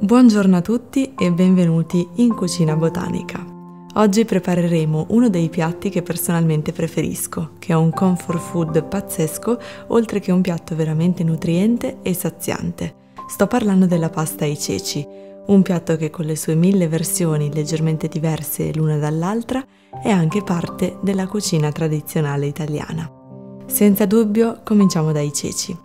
Buongiorno a tutti e benvenuti in Cucina Botanica. Oggi prepareremo uno dei piatti che personalmente preferisco, che è un comfort food pazzesco, oltre che un piatto veramente nutriente e saziante. Sto parlando della pasta ai ceci, un piatto che con le sue mille versioni leggermente diverse l'una dall'altra è anche parte della cucina tradizionale italiana. Senza dubbio cominciamo dai ceci.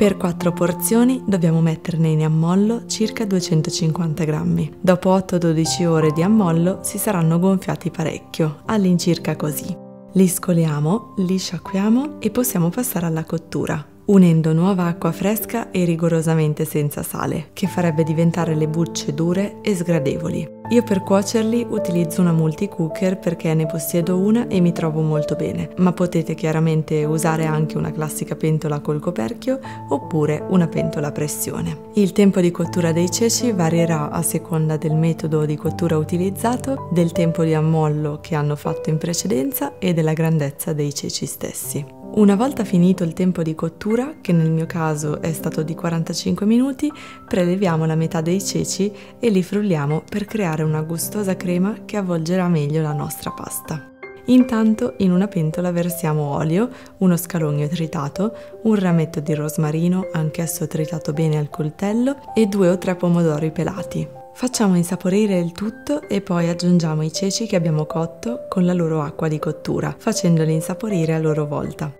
Per 4 porzioni dobbiamo metterne in ammollo circa 250 grammi. Dopo 8-12 ore di ammollo si saranno gonfiati parecchio, all'incirca così. Li scoliamo, li sciacquiamo e possiamo passare alla cottura, unendo nuova acqua fresca e rigorosamente senza sale, che farebbe diventare le bucce dure e sgradevoli. Io per cuocerli utilizzo una multi-cooker perché ne possiedo una e mi trovo molto bene, ma potete chiaramente usare anche una classica pentola col coperchio oppure una pentola a pressione. Il tempo di cottura dei ceci varierà a seconda del metodo di cottura utilizzato, del tempo di ammollo che hanno fatto in precedenza e della grandezza dei ceci stessi. Una volta finito il tempo di cottura, che nel mio caso è stato di 45 minuti, preleviamo la metà dei ceci e li frulliamo per creare una gustosa crema che avvolgerà meglio la nostra pasta. Intanto in una pentola versiamo olio, uno scalogno tritato, un rametto di rosmarino, anch'esso tritato bene al coltello, e due o tre pomodori pelati. Facciamo insaporire il tutto e poi aggiungiamo i ceci che abbiamo cotto con la loro acqua di cottura, facendoli insaporire a loro volta.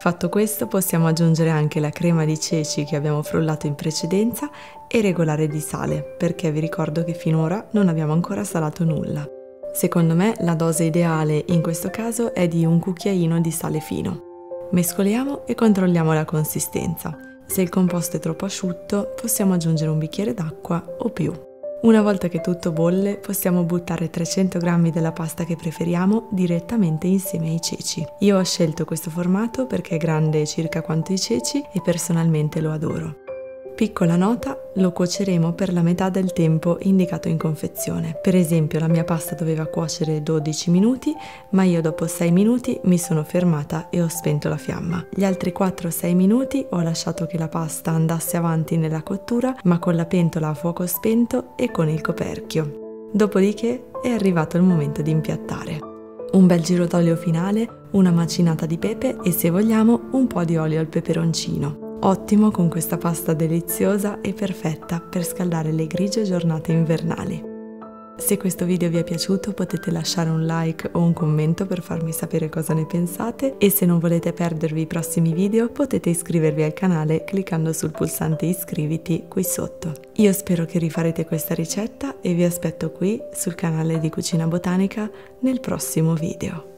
Fatto questo possiamo aggiungere anche la crema di ceci che abbiamo frullato in precedenza e regolare di sale, perché vi ricordo che finora non abbiamo ancora salato nulla. Secondo me la dose ideale in questo caso è di un cucchiaino di sale fino. Mescoliamo e controlliamo la consistenza. Se il composto è troppo asciutto possiamo aggiungere un bicchiere d'acqua o più. Una volta che tutto bolle possiamo buttare 300 g della pasta che preferiamo direttamente insieme ai ceci. Io ho scelto questo formato perché è grande circa quanto i ceci e personalmente lo adoro. Piccola nota, lo cuoceremo per la metà del tempo indicato in confezione. Per esempio la mia pasta doveva cuocere 12 minuti, ma io dopo 6 minuti mi sono fermata e ho spento la fiamma. Gli altri 4-6 minuti ho lasciato che la pasta andasse avanti nella cottura, ma con la pentola a fuoco spento e con il coperchio. Dopodiché è arrivato il momento di impiattare. Un bel giro d'olio finale, una macinata di pepe e se vogliamo un po' di olio al peperoncino. Ottimo con questa pasta deliziosa e perfetta per scaldare le grigie giornate invernali. Se questo video vi è piaciuto potete lasciare un like o un commento per farmi sapere cosa ne pensate e se non volete perdervi i prossimi video potete iscrivervi al canale cliccando sul pulsante iscriviti qui sotto. Io spero che rifarete questa ricetta e vi aspetto qui sul canale di Cucina Botanica nel prossimo video.